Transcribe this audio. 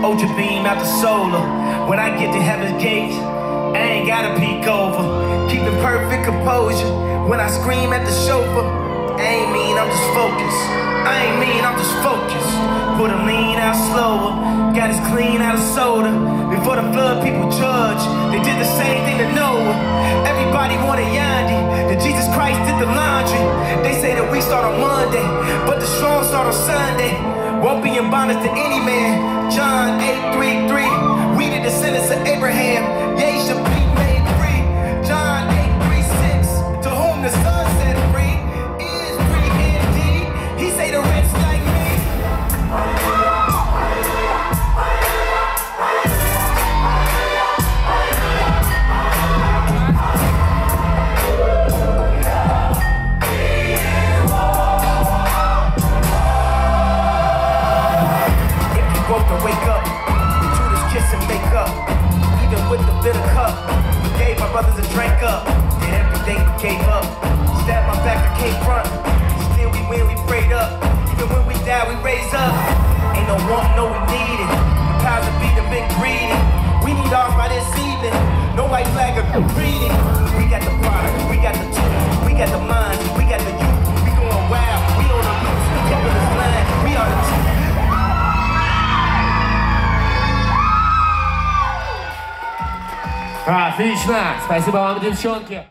Ultra oh, beam out the solar. When I get to heaven's gate, I ain't gotta peek over. Keeping perfect composure. When I scream at the chauffeur, I ain't mean, I'm just focused. I ain't mean, I'm just focused. Put a lean out slower. Got us clean out of soda. Before the flood, people judge. On Sunday. Won't be in bondage to any man. John 8 3 3. To wake up, the Judas kiss and make up. Even with the bitter cup, we gave my brothers a drink up. Then every day we gave up. Stabbed my back, I came front. Still we win, we prayed up. Even when we die, we raise up. Ain't no want, no we need it. The powers that be the big greedy. We need ours by this evening. No white flag or greedy. Отлично! Спасибо вам, девчонки.